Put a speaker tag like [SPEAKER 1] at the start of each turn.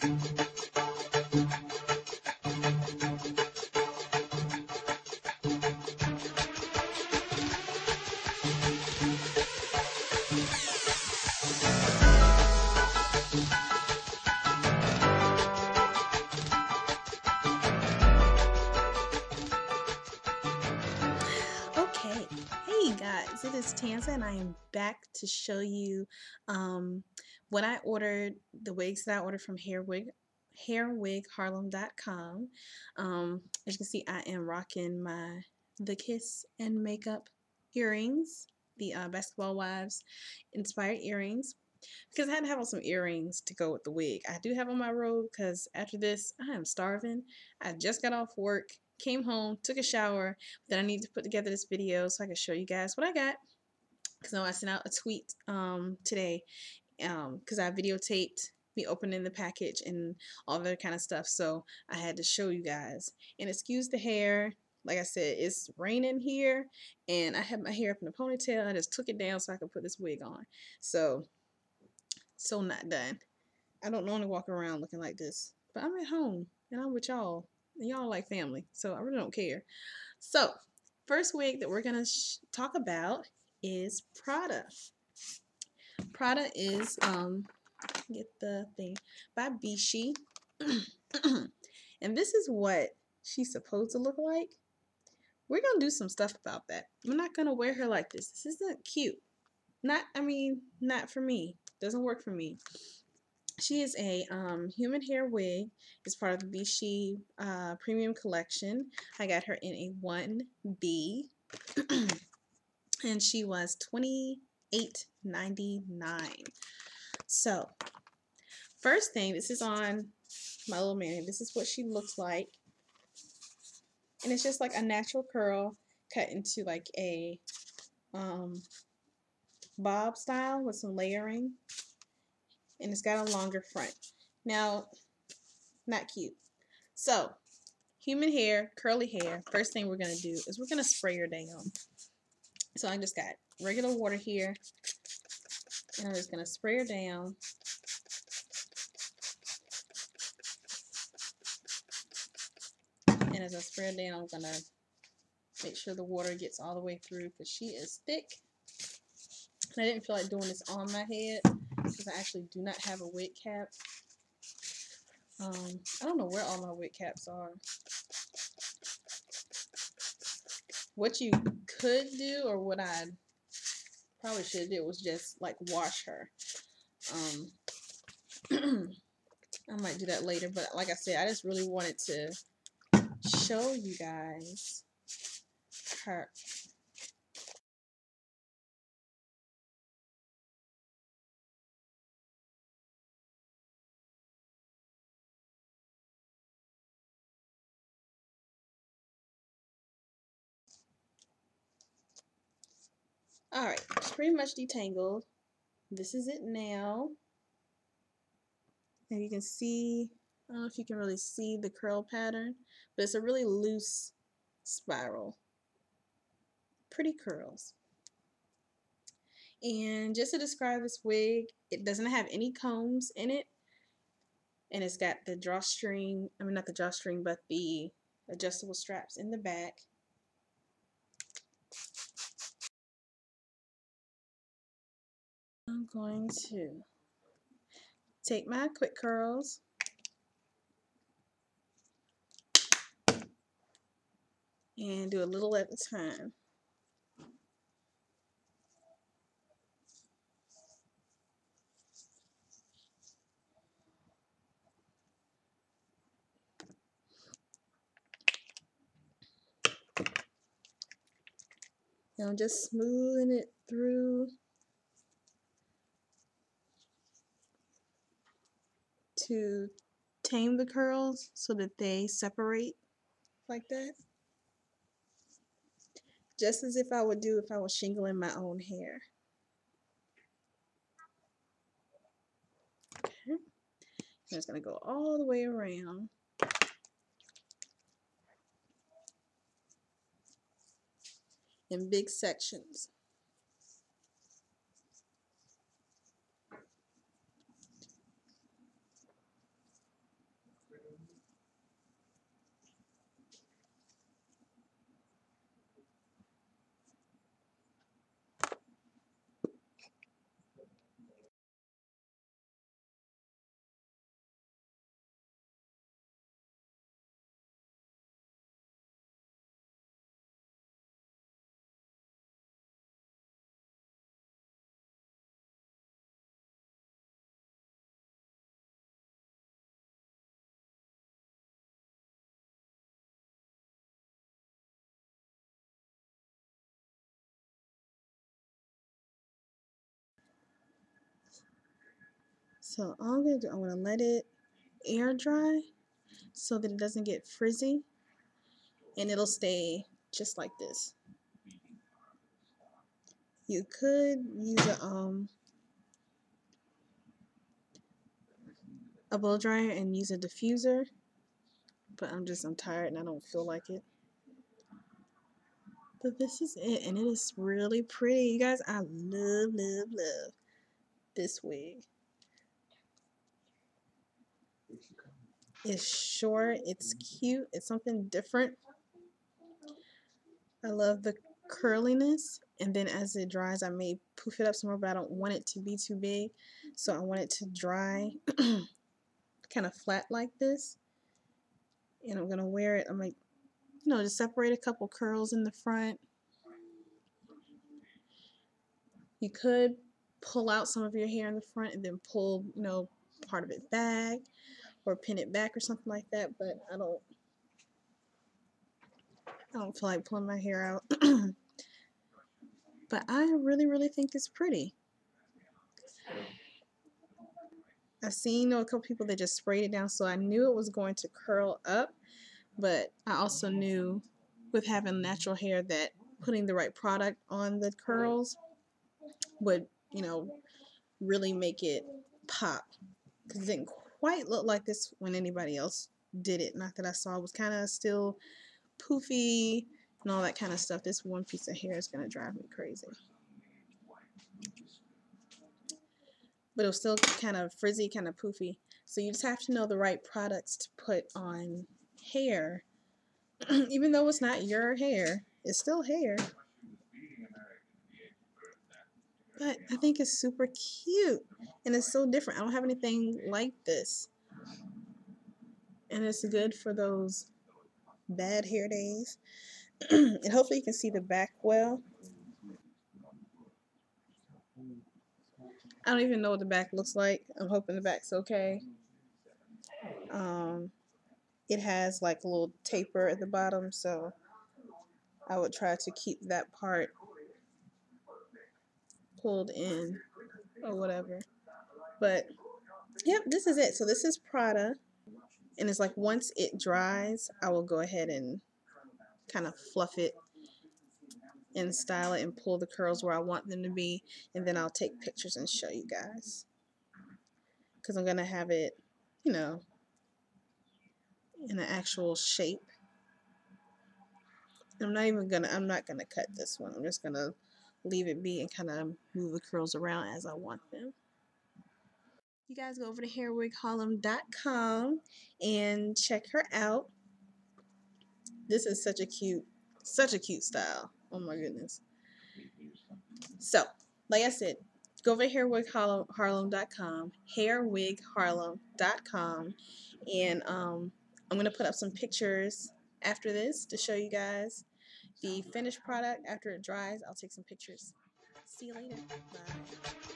[SPEAKER 1] Okay, hey guys, it is Tanza and I am back to show you um, what I ordered, the wigs that I ordered from Hairwig, hairwigharlem.com. Um, as you can see, I am rocking my The Kiss and Makeup earrings, the uh, Basketball Wives inspired earrings, because I had to have on some earrings to go with the wig. I do have on my robe because after this, I am starving. I just got off work came home, took a shower, then I need to put together this video so I can show you guys what I got. Because I sent out a tweet um, today because um, I videotaped me opening the package and all that kind of stuff. So I had to show you guys. And excuse the hair. Like I said, it's raining here and I have my hair up in a ponytail. I just took it down so I could put this wig on. So, so not done. I don't normally walk around looking like this, but I'm at home and I'm with y'all and y'all like family, so I really don't care. So, first wig that we're gonna talk about is Prada. Prada is um get the thing by Bishi, and this is what she's supposed to look like. We're gonna do some stuff about that. We're not gonna wear her like this. This isn't cute. Not, I mean, not for me. Doesn't work for me. She is a um, human hair wig. It's part of the Vichy uh, Premium Collection. I got her in a 1B. and she was $28.99. So, first thing, this is on my little man. This is what she looks like. And it's just like a natural curl cut into like a um, bob style with some layering and it's got a longer front. Now, not cute. So, human hair, curly hair, first thing we're going to do is we're going to spray her down. So I just got regular water here, and I'm just going to spray her down. And as I spray her down, I'm going to make sure the water gets all the way through because she is thick. And I didn't feel like doing this on my head because I actually do not have a wig cap. Um, I don't know where all my wig caps are. What you could do, or what I probably should do, was just like wash her. Um, I might do that later, but like I said, I just really wanted to show you guys her Alright, it's pretty much detangled. This is it now. And you can see, I don't know if you can really see the curl pattern, but it's a really loose spiral. Pretty curls. And just to describe this wig, it doesn't have any combs in it. And it's got the drawstring, I mean not the drawstring, but the adjustable straps in the back. Going to take my quick curls and do a little at a time. I'm just smoothing it through to tame the curls so that they separate like that. Just as if I would do if I was shingling my own hair. Okay. I'm just going to go all the way around. In big sections. So all I'm gonna do, I'm gonna let it air dry so that it doesn't get frizzy and it'll stay just like this. You could use a um a blow dryer and use a diffuser, but I'm just I'm tired and I don't feel like it. But this is it, and it is really pretty. You guys, I love, love, love this wig. It's short, it's cute, it's something different. I love the curliness, and then as it dries, I may poof it up some more, but I don't want it to be too big. So I want it to dry kind of flat like this. And I'm going to wear it, I'm like, you know, just separate a couple curls in the front. You could pull out some of your hair in the front and then pull, you know, part of it back or pin it back or something like that, but I don't I don't feel like pulling my hair out. but I really, really think it's pretty. I've seen you know, a couple people that just sprayed it down, so I knew it was going to curl up, but I also knew with having natural hair that putting the right product on the curls would, you know, really make it pop. Because it didn't quite look like this when anybody else did it. Not that I saw. It was kind of still poofy and all that kind of stuff. This one piece of hair is going to drive me crazy. But it was still kind of frizzy, kind of poofy. So you just have to know the right products to put on hair. Even though it's not your hair, it's still hair. But I think it's super cute. And it's so different. I don't have anything like this. And it's good for those bad hair days. and hopefully you can see the back well. I don't even know what the back looks like. I'm hoping the back's okay. Um, it has like a little taper at the bottom, so I would try to keep that part pulled in or whatever. But yep, this is it. So this is Prada. And it's like once it dries, I will go ahead and kind of fluff it and style it and pull the curls where I want them to be. And then I'll take pictures and show you guys. Because I'm going to have it, you know, in an actual shape. I'm not even going to, I'm not going to cut this one. I'm just going to leave it be and kind of move the curls around as I want them you guys go over to hairwigharlem.com and check her out. This is such a cute, such a cute style. Oh my goodness. So, like I said, go over to hairwigharlem.com, hairwigharlem.com, and um, I'm going to put up some pictures after this to show you guys the finished product. After it dries, I'll take some pictures. See you later. Bye.